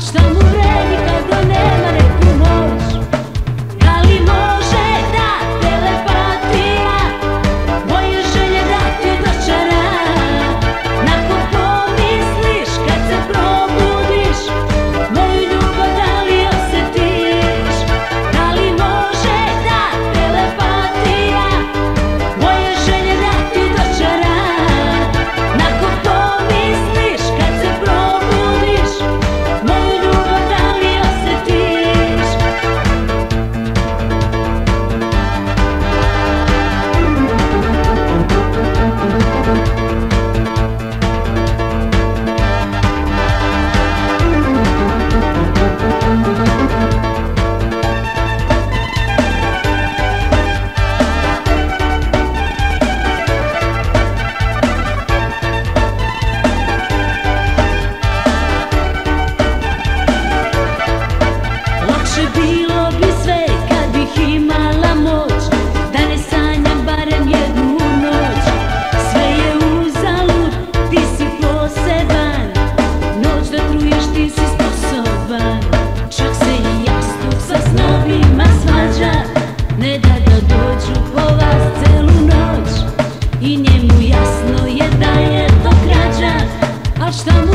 šta mu reći başlamış.